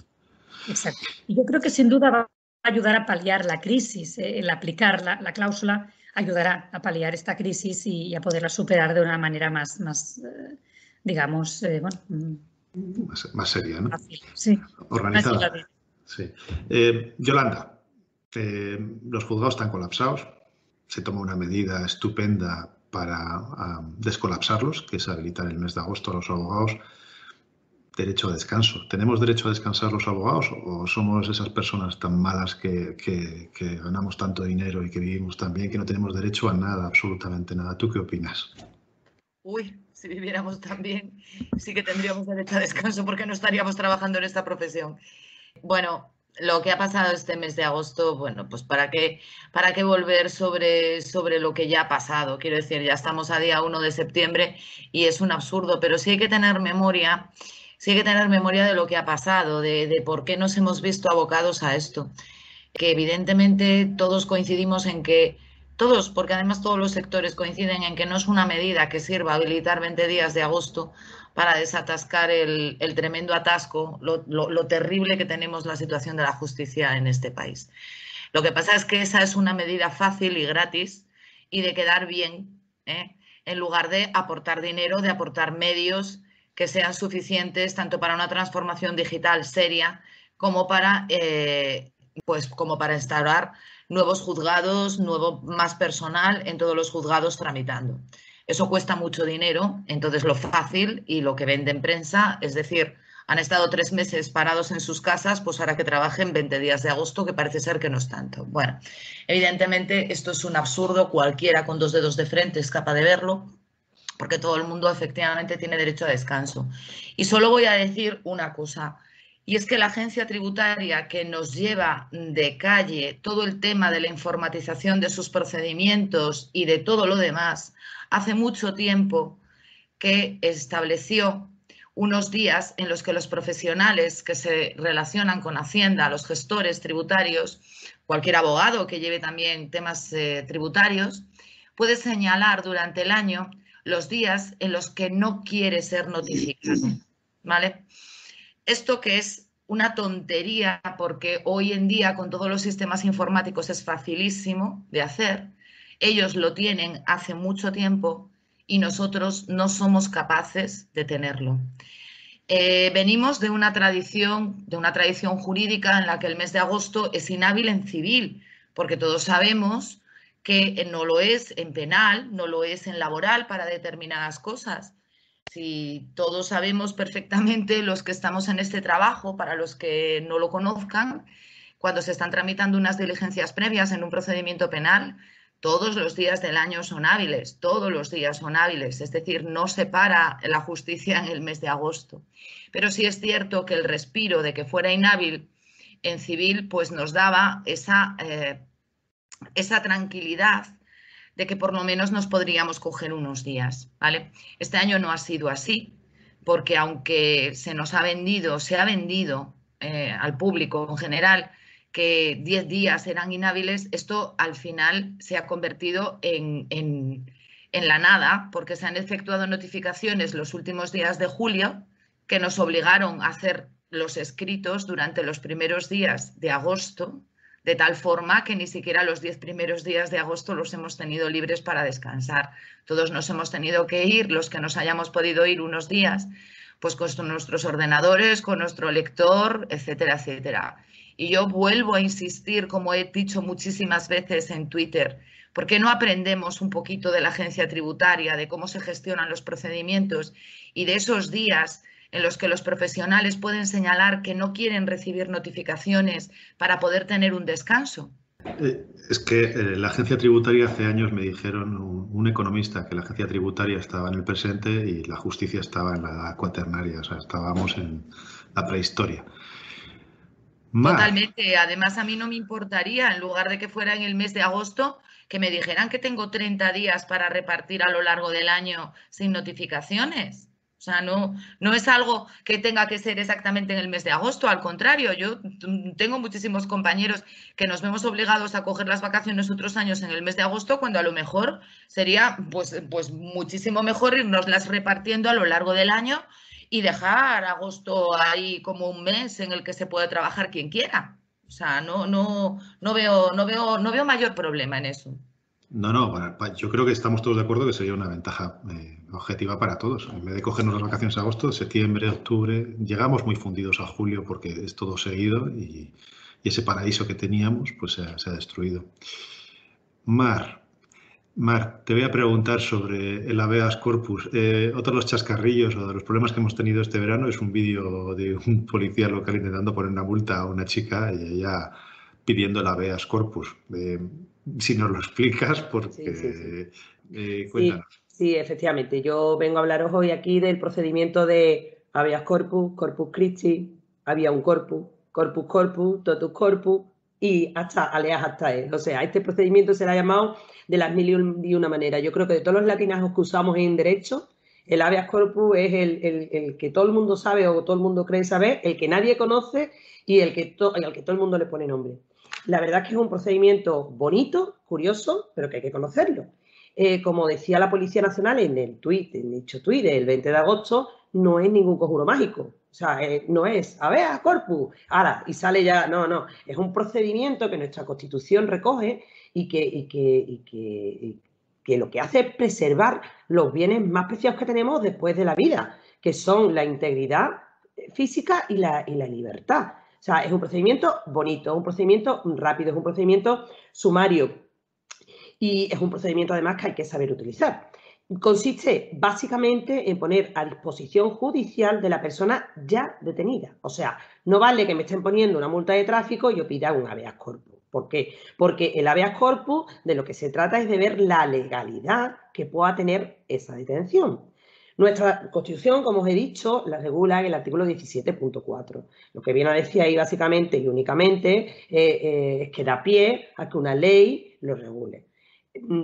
Exacto. Yo creo que sin duda va a ayudar a paliar la crisis. Eh, el aplicar la, cláusula ayudará a paliar esta crisis y, a poderla superar de una manera más, más eh, digamos, eh, bueno, mm, más, seria, ¿no? sí. Organizada. Sí. Yolanda, los juzgados están colapsados. Se toma una medida estupenda para descolapsarlos, que es habilitar el mes de agosto a los abogados. Derecho a descanso. ¿Tenemos derecho a descansar los abogados o somos esas personas tan malas que, ganamos tanto dinero y que vivimos tan bien que no tenemos derecho a nada, absolutamente nada? ¿Tú qué opinas? Uy, si viviéramos tan bien, sí que tendríamos derecho a descanso porque no estaríamos trabajando en esta profesión. Bueno, lo que ha pasado este mes de agosto, bueno, pues para qué, para qué volver sobre, sobre lo que ya ha pasado. Quiero decir, ya estamos a día 1 de septiembre y es un absurdo, pero sí hay que tener memoria, sí hay que tener memoria de lo que ha pasado, de, por qué nos hemos visto abocados a esto. Que evidentemente todos coincidimos en que todos, porque además todos los sectores coinciden en que no es una medida que sirva a habilitar 20 días de agosto para desatascar el, tremendo atasco, lo, terrible que tenemos la situación de la justicia en este país. Lo que pasa es que esa es una medida fácil y gratis y de quedar bien ¿eh? en lugar de aportar dinero, de aportar medios que sean suficientes tanto para una transformación digital seria como para, eh, pues, como para instaurar nuevos juzgados, nuevo más personal en todos los juzgados tramitando. Eso cuesta mucho dinero, entonces lo fácil y lo que vende en prensa, es decir, han estado tres meses parados en sus casas, pues ahora que trabajen 20 días de agosto, que parece ser que no es tanto. Bueno, evidentemente esto es un absurdo, cualquiera con dos dedos de frente es capaz de verlo, porque todo el mundo efectivamente tiene derecho a descanso. Y solo voy a decir una cosa, y es que la agencia tributaria que nos lleva de calle todo el tema de la informatización de sus procedimientos y de todo lo demás, hace mucho tiempo que estableció unos días en los que los profesionales que se relacionan con Hacienda, los gestores tributarios, cualquier abogado que lleve también temas eh, tributarios, puede señalar durante el año los días en los que no quiere ser notificado. ¿Vale? Esto que es una tontería porque hoy en día con todos los sistemas informáticos es facilísimo de hacer. Ellos lo tienen hace mucho tiempo y nosotros no somos capaces de tenerlo. Eh, venimos de una tradición, de una tradición jurídica en la que el mes de agosto es inhábil en civil, porque todos sabemos que no lo es en penal, no lo es en laboral para determinadas cosas. Si todos sabemos perfectamente los que estamos en este trabajo, para los que no lo conozcan, cuando se están tramitando unas diligencias previas en un procedimiento penal, todos los días del año son hábiles, todos los días son hábiles, es decir, no se para la justicia en el mes de agosto. Pero sí es cierto que el respiro de que fuera inhábil en civil, pues nos daba esa, eh, esa tranquilidad de que por lo menos nos podríamos coger unos días, ¿vale? Este año no ha sido así, porque aunque se nos ha vendido, se ha vendido eh, al público en general que 10 días eran inhábiles, esto al final se ha convertido en, en, la nada, porque se han efectuado notificaciones los últimos días de julio que nos obligaron a hacer los escritos durante los primeros días de agosto, de tal forma que ni siquiera los 10 primeros días de agosto los hemos tenido libres para descansar. Todos nos hemos tenido que ir, los que nos hayamos podido ir unos días, pues con nuestros ordenadores, con nuestro lector, etcétera, etcétera. Y yo vuelvo a insistir, como he dicho muchísimas veces en Twitter, ¿por qué no aprendemos un poquito de la agencia tributaria, de cómo se gestionan los procedimientos y de esos días en los que los profesionales pueden señalar que no quieren recibir notificaciones para poder tener un descanso? Eh, es que eh, la agencia tributaria hace años me dijeron un, economista que la agencia tributaria estaba en el presente y la justicia estaba en la cuaternaria, o sea, estábamos en la prehistoria. Totalmente. Además, a mí no me importaría, en lugar de que fuera en el mes de agosto, que me dijeran que tengo 30 días para repartir a lo largo del año sin notificaciones. O sea, no, no es algo que tenga que ser exactamente en el mes de agosto, al contrario, yo tengo muchísimos compañeros que nos vemos obligados a coger las vacaciones otros años en el mes de agosto, cuando a lo mejor sería pues, pues muchísimo mejor irnos las repartiendo a lo largo del año y dejar agosto ahí como un mes en el que se puede trabajar quien quiera. O sea, no, no, no, veo, no, veo, no veo mayor problema en eso. No, no, yo creo que estamos todos de acuerdo que sería una ventaja eh, objetiva para todos. En vez de cogernos las vacaciones a agosto, septiembre, octubre, llegamos muy fundidos a julio porque es todo seguido y, ese paraíso que teníamos pues se ha destruido. Mar, Mar, te voy a preguntar sobre el habeas corpus. Eh, otro de los chascarrillos o de los problemas que hemos tenido este verano es un vídeo de un policía local intentando poner una multa a una chica y ella pidiendo el habeas corpus. Eh, si nos lo explicas, porque eh, cuéntanos. Sí, efectivamente. Yo vengo a hablaros hoy aquí del procedimiento de habeas corpus, corpus Christi, había un corpus, corpus corpus, totus corpus y hasta aleas hasta él. O sea, este procedimiento se le ha llamado de las mil y una manera. Yo creo que de todos los latinajos que usamos en derecho, el habeas corpus es el, que todo el mundo sabe o todo el mundo cree saber, el que nadie conoce y el que, al que todo el mundo le pone nombre. La verdad es que es un procedimiento bonito, curioso, pero que hay que conocerlo. Eh, como decía la Policía Nacional en el tuit, en dicho tuit del 20 de agosto, no es ningún conjuro mágico. O sea, eh, no es, a ver, a corpus, ahora, y sale ya, no, no, es un procedimiento que nuestra Constitución recoge y que, que que lo que hace es preservar los bienes más preciados que tenemos después de la vida, que son la integridad física y la, y la libertad. O sea, es un procedimiento bonito, un procedimiento rápido, es un procedimiento sumario y es un procedimiento además que hay que saber utilizar. Consiste básicamente en poner a disposición judicial de la persona ya detenida. O sea, no vale que me estén poniendo una multa de tráfico y yo pida un habeas corpus. ¿Por qué? Porque el habeas corpus de lo que se trata es de ver la legalidad que pueda tener esa detención. Nuestra Constitución, como os he dicho, la regula en el artículo 17.4. Lo que viene a decir ahí básicamente y únicamente eh, eh, es que da pie a que una ley lo regule.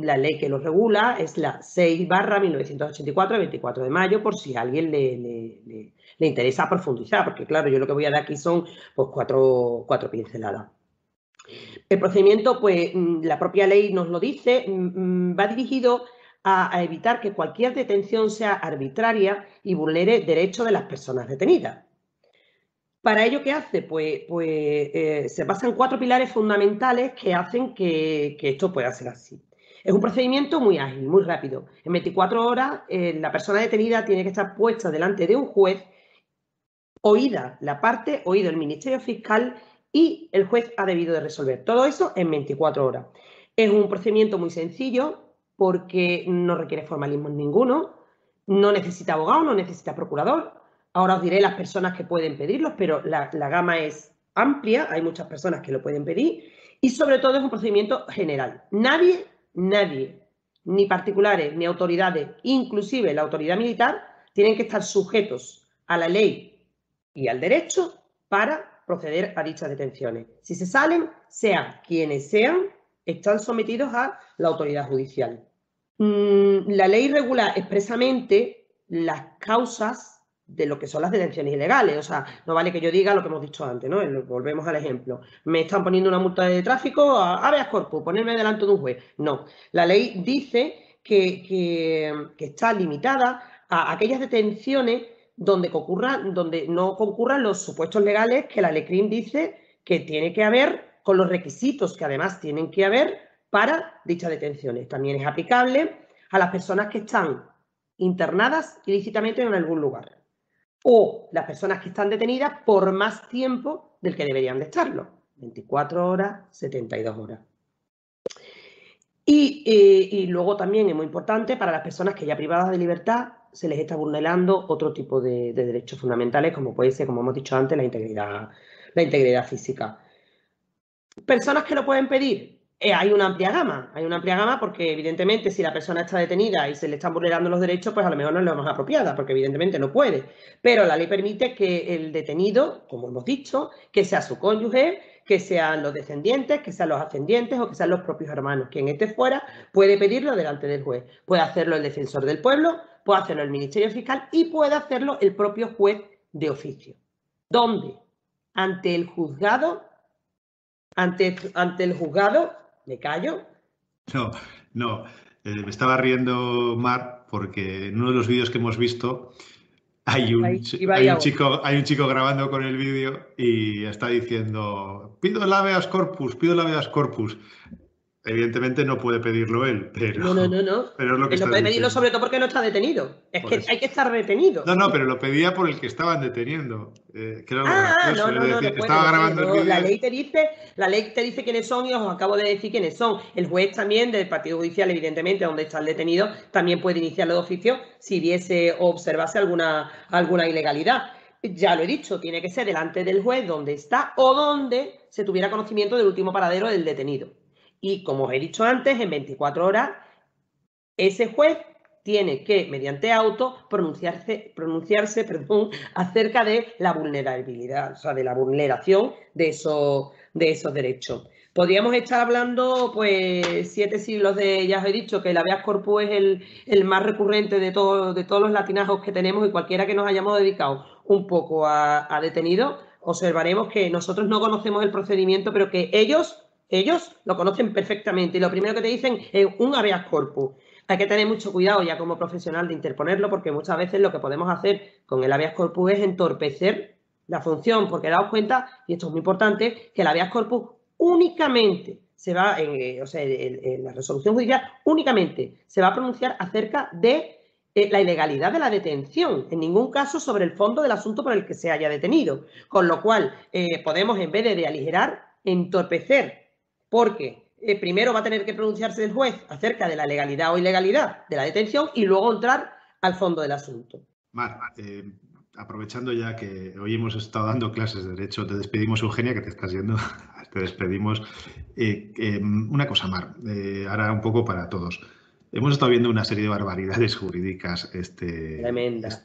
La ley que lo regula es la 6 barra 1984, 24 de mayo, por si a alguien le, interesa profundizar, porque claro, yo lo que voy a dar aquí son pues, cuatro, cuatro pinceladas. El procedimiento, pues mm, la propia ley nos lo dice, mm, mm, va dirigido a, evitar que cualquier detención sea arbitraria y vulnere derechos de las personas detenidas. ¿Para ello qué hace? Pues, pues eh, se basan cuatro pilares fundamentales que hacen que, esto pueda ser así. Es un procedimiento muy ágil, muy rápido. En 24 horas eh, la persona detenida tiene que estar puesta delante de un juez, oída la parte, oído el Ministerio Fiscal y el juez ha debido de resolver todo eso en 24 horas. Es un procedimiento muy sencillo porque no requiere formalismo ninguno, no necesita abogado, no necesita procurador. Ahora os diré las personas que pueden pedirlos, pero la, gama es amplia, hay muchas personas que lo pueden pedir y sobre todo es un procedimiento general. Nadie, nadie, ni particulares, ni autoridades, inclusive la autoridad militar, tienen que estar sujetos a la ley y al derecho para proceder a dichas detenciones. Si se salen, sean quienes sean, están sometidos a la autoridad judicial. Mm, la ley regula expresamente las causas de lo que son las detenciones ilegales. O sea, no vale que yo diga lo que hemos dicho antes, ¿no? Volvemos al ejemplo. Me están poniendo una multa de tráfico, a habeas corpus, ponerme delante de un juez. No. La ley dice que, está limitada a aquellas detenciones donde, donde no concurran los supuestos legales que la LECRIM dice que tiene que haber con los requisitos que además tienen que haber para dichas detenciones. También es aplicable a las personas que están internadas ilícitamente en algún lugar o las personas que están detenidas por más tiempo del que deberían de estarlo, 24 horas, 72 horas. Y, eh, y, luego también es muy importante para las personas que ya privadas de libertad se les está vulnerando otro tipo de, derechos fundamentales, como puede ser, como hemos dicho antes, la integridad, la integridad física. ¿Personas que lo pueden pedir? Eh, hay una amplia gama, hay una amplia gama porque evidentemente si la persona está detenida y se le están vulnerando los derechos, pues a lo mejor no es lo más apropiada, porque evidentemente no puede. Pero la ley permite que el detenido, como hemos dicho, que sea su cónyuge, que sean los descendientes, que sean los ascendientes o que sean los propios hermanos. Quien esté fuera puede pedirlo delante del juez. Puede hacerlo el defensor del pueblo, puede hacerlo el Ministerio Fiscal y puede hacerlo el propio juez de oficio. ¿Dónde? Ante el juzgado, ante, ante el juzgado, me callo. No, no, eh, me estaba riendo Mar porque en uno de los vídeos que hemos visto hay un, chico, hay un chico grabando con el vídeo y está diciendo, pido el habeas corpus, pido el habeas corpus. Evidentemente no puede pedirlo él, pero. No, no, no, no. Pero es lo que no puede pedirlo sobre todo porque no está detenido. Es que hay que estar detenido. No, no, pero lo pedía por el que estaban deteniendo. Eh, ah, no, no, no, Estaba grabando el La ley te dice, la ley te dice quiénes son y os acabo de decir quiénes son. El juez también del Partido Judicial, evidentemente, donde está el detenido, también puede iniciarlo de oficio si viese o observase alguna, alguna ilegalidad. Ya lo he dicho, tiene que ser delante del juez donde está o donde se tuviera conocimiento del último paradero del detenido. Y como os he dicho antes, en 24 horas, ese juez tiene que, mediante auto, pronunciarse, pronunciarse *laughs* perdón, acerca de la vulnerabilidad, o sea, de la vulneración de esos, de esos derechos. Podríamos estar hablando, pues, siete siglos de, ya os he dicho, que el habeas corpus es el, más recurrente de, todo, de todos los latinajos que tenemos y cualquiera que nos hayamos dedicado un poco a, a detenidos, observaremos que nosotros no conocemos el procedimiento, pero que ellos ellos lo conocen perfectamente y lo primero que te dicen es un habeas corpus. Hay que tener mucho cuidado ya como profesional de interponerlo porque muchas veces lo que podemos hacer con el habeas corpus es entorpecer la función, porque daos cuenta, y esto es muy importante, que el habeas corpus únicamente se va, en, o sea, en, la resolución judicial únicamente se va a pronunciar acerca de eh, la ilegalidad de la detención, en ningún caso sobre el fondo del asunto por el que se haya detenido. Con lo cual, eh, podemos, en vez de, aligerar, entorpecer, porque eh, primero va a tener que pronunciarse el juez acerca de la legalidad o ilegalidad de la detención y luego entrar al fondo del asunto. Mar, aprovechando ya que hoy hemos estado dando clases de derecho, te despedimos, Eugenia, que te estás yendo, *laughs* te despedimos. una cosa, Mar, ahora un poco para todos. Hemos estado viendo una serie de barbaridades jurídicas este,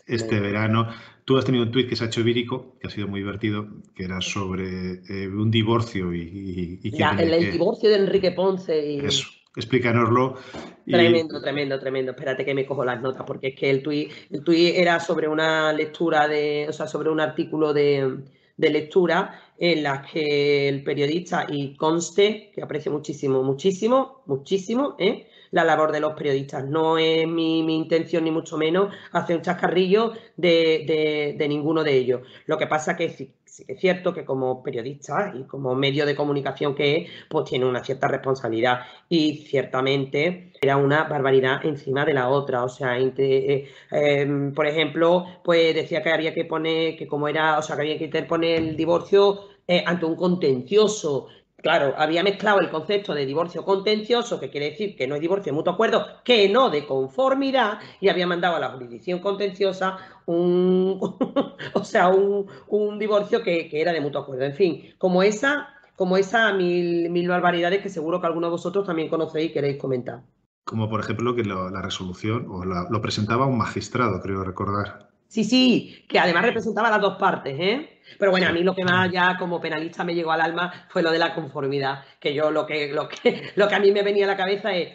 este, verano. Tú has tenido un tuit que se ha hecho vírico, que ha sido muy divertido, que era sobre eh, un divorcio y... el, divorcio de Enrique Ponce. Y... Eso, explícanoslo. Tremendo, tremendo, tremendo. Espérate que me cojo las notas, porque es que el tuit, el era sobre una lectura de, o sea, sobre un artículo de, de lectura en la que el periodista, y conste, que aprecio muchísimo, muchísimo, muchísimo, ¿eh? La labor de los periodistas. No es mi, intención, ni mucho menos, hacer un chascarrillo de, ninguno de ellos. Lo que pasa que sí, es cierto que como periodista y como medio de comunicación que es, pues tiene una cierta responsabilidad. Y ciertamente era una barbaridad encima de la otra. O sea, eh, em, por ejemplo, pues decía que había que poner, que como era, o sea, que había que interponer el divorcio eh, ante un contencioso Claro, había mezclado el concepto de divorcio contencioso, que quiere decir que no es divorcio de mutuo acuerdo, que no de conformidad, y había mandado a la jurisdicción contenciosa un, *laughs* o sea, un, divorcio que, era de mutuo acuerdo. En fin, como esa, como esa mil, mil barbaridades que seguro que algunos de vosotros también conocéis y queréis comentar. Como por ejemplo que la resolución o lo presentaba un magistrado, creo recordar. Sí, sí, que además representaba las dos partes, ¿eh? Pero bueno, a mí lo que más ya como penalista me llegó al alma fue lo de la conformidad, que yo lo que, lo que, *laughs* lo que a mí me venía a la cabeza es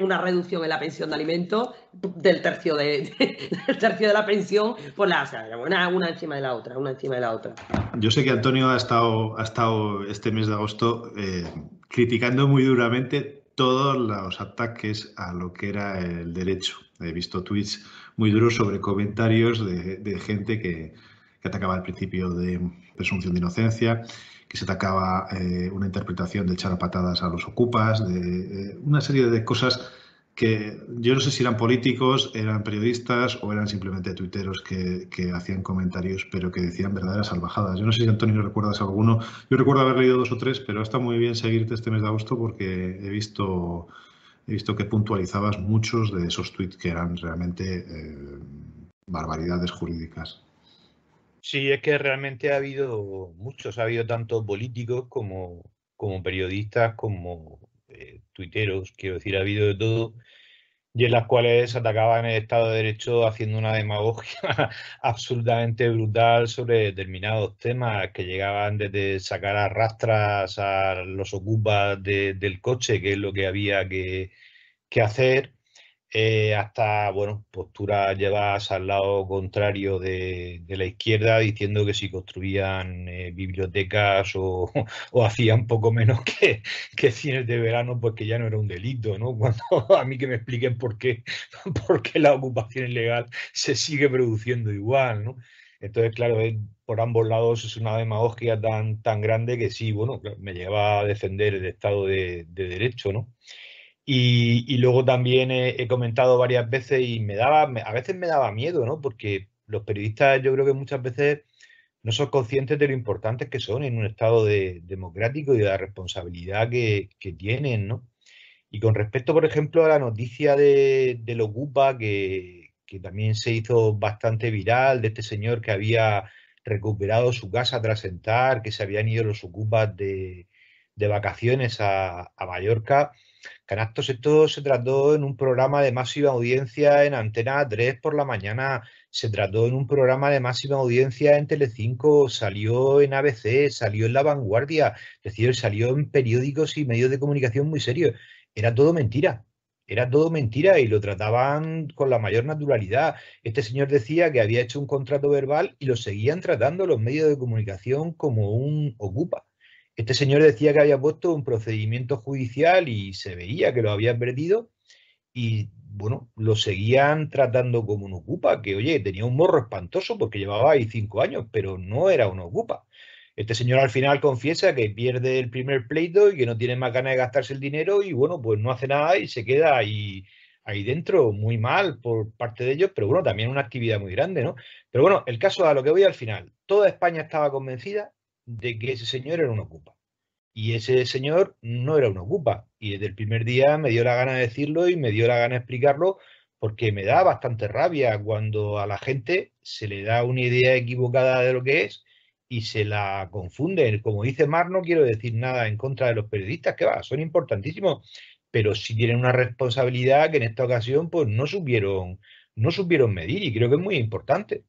una reducción en la pensión de alimentos del tercio de, *laughs* del tercio de la pensión por la, una, una, encima de la otra, una encima de la otra. Yo sé que Antonio ha estado, ha estado este mes de agosto eh, criticando muy duramente todos los ataques a lo que era el derecho. He visto tweets muy duros sobre comentarios de, gente que, atacaba el principio de presunción de inocencia, que se atacaba eh, una interpretación de echar a patadas a los ocupas, de eh, una serie de cosas que yo no sé si eran políticos, eran periodistas o eran simplemente tuiteros que, hacían comentarios, pero que decían verdaderas salvajadas. Yo no sé si Antonio recuerdas alguno. Yo recuerdo haber leído dos o tres, pero está muy bien seguirte este mes de agosto porque he visto he visto que puntualizabas muchos de esos tweets que eran realmente eh, barbaridades jurídicas. Sí, es que realmente ha habido muchos, ha habido tanto políticos como, como periodistas, como eh, tuiteros, quiero decir, ha habido de todo, y en las cuales atacaban el Estado de Derecho haciendo una demagogia *laughs* absolutamente brutal sobre determinados temas que llegaban desde sacar a rastras a los ocupas del coche, que es lo que había que, hacer, eh, hasta bueno, posturas llevadas al lado contrario de, la izquierda, diciendo que si construían eh, bibliotecas o, *laughs* hacían poco menos que, cines de verano, pues que ya no era un delito, ¿no? *laughs* Cuando a mí que me expliquen por qué, *laughs* por la ocupación ilegal se sigue produciendo igual, ¿no? Entonces, claro, por ambos lados es una demagogia tan, tan grande que sí, bueno, me lleva a defender el Estado de, de Derecho, ¿no? Y, luego también he, comentado varias veces y me daba, a veces me daba miedo, ¿no? Porque los periodistas yo creo que muchas veces no son conscientes de lo importantes que son en un Estado democrático y de la responsabilidad que, tienen, ¿no? Y con respecto, por ejemplo, a la noticia de, del Ocupa, que, también se hizo bastante viral, de este señor que había recuperado su casa tras entrar, que se habían ido los Ocupas de, vacaciones a, a Mallorca Canastos, esto se trató en un programa de máxima audiencia en Antena 3 por la mañana, se trató en un programa de máxima audiencia en Telecinco, salió en ABC, salió en La Vanguardia, es decir, salió en periódicos y medios de comunicación muy serios. Era todo mentira. Era todo mentira y lo trataban con la mayor naturalidad. Este señor decía que había hecho un contrato verbal y lo seguían tratando los medios de comunicación como un ocupa. Este señor decía que había puesto un procedimiento judicial y se veía que lo había perdido y bueno, lo seguían tratando como un ocupa, que oye, tenía un morro espantoso porque llevaba ahí cinco años, pero no era un ocupa. Este señor al final confiesa que pierde el primer pleito y que no tiene más ganas de gastarse el dinero y bueno, pues no hace nada y se queda ahí, ahí dentro, muy mal por parte de ellos, pero bueno, también una actividad muy grande, ¿no? Pero bueno, el caso a lo que voy al final, toda España estaba convencida de que ese señor era un ocupa. Y ese señor no era un ocupa. Y desde el primer día me dio la gana de decirlo y me dio la gana de explicarlo porque me da bastante rabia cuando a la gente se le da una idea equivocada de lo que es y se la confunde. Como dice Mar, no quiero decir nada en contra de los periodistas, que va, son importantísimos, pero sí tienen una responsabilidad que en esta ocasión pues no supieron, no supieron medir y creo que es muy importante.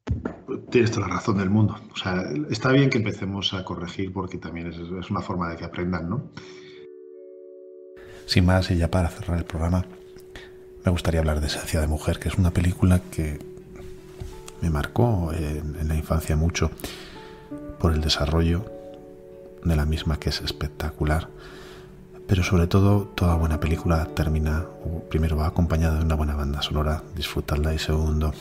Tienes toda la razón del mundo. O sea, está bien que empecemos a corregir porque también es, es una forma de que aprendan, ¿no? Sin más, y ya para cerrar el programa, me gustaría hablar de Esencia de Mujer, que es una película que me marcó en, la infancia mucho por el desarrollo de la misma, que es espectacular. Pero sobre todo, toda buena película termina, primero va acompañada de una buena banda sonora, disfrutarla, y segundo,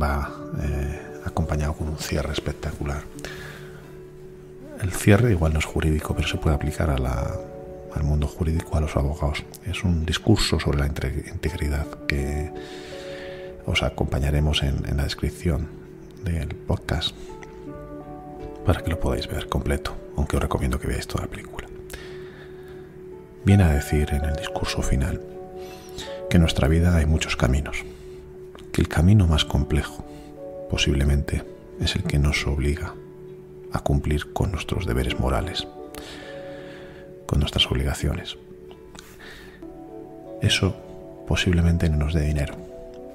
va eh, acompañado con un cierre espectacular. El cierre igual no es jurídico, pero se puede aplicar al mundo jurídico, a los abogados. Es un discurso sobre la integridad que os acompañaremos en, la descripción del podcast para que lo podáis ver completo, aunque os recomiendo que veáis toda la película. Viene a decir en el discurso final que en nuestra vida hay muchos caminos, que el camino más complejo posiblemente es el que nos obliga a cumplir con nuestros deberes morales con nuestras obligaciones. Eso posiblemente no nos dé dinero,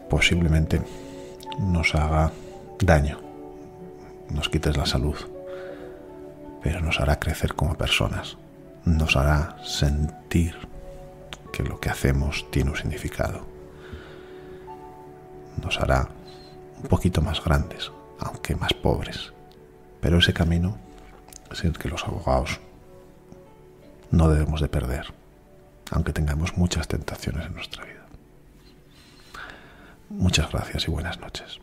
posiblemente nos haga daño, nos quites la salud, pero nos hará crecer como personas, nos hará sentir que lo que hacemos tiene un significado, nos hará un poquito más grandes, aunque más pobres, pero ese camino es el que los abogados no debemos de perder, aunque tengamos muchas tentaciones en nuestra vida. Muchas gracias y buenas noches.